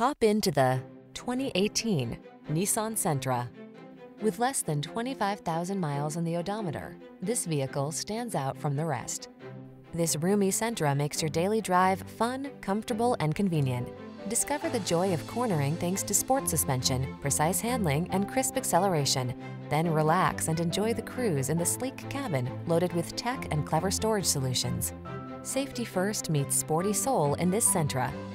Hop into the 2018 Nissan Sentra. With less than 25,000 miles on the odometer, this vehicle stands out from the rest. This roomy Sentra makes your daily drive fun, comfortable, and convenient. Discover the joy of cornering thanks to sport suspension, precise handling, and crisp acceleration. Then relax and enjoy the cruise in the sleek cabin loaded with tech and clever storage solutions. Safety first meets sporty soul in this Sentra.